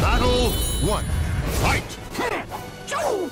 Battle one. Fight! No!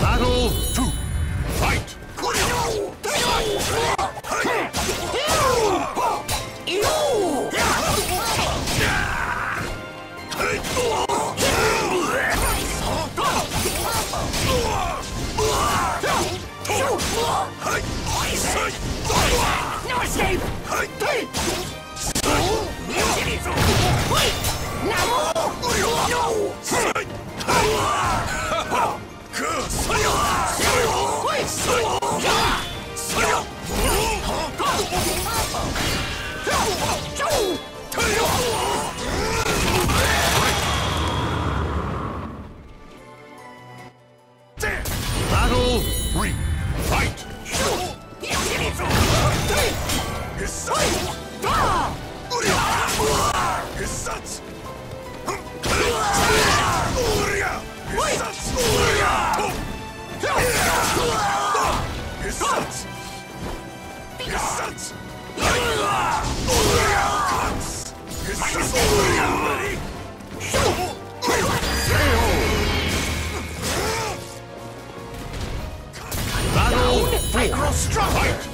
Battle two. Fight! No escape! Battle 3 Battle I grow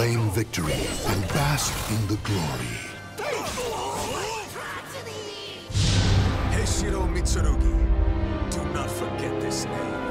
proclaim victory and bask in the glory. Heishiro Mitsurugi, do not forget this name.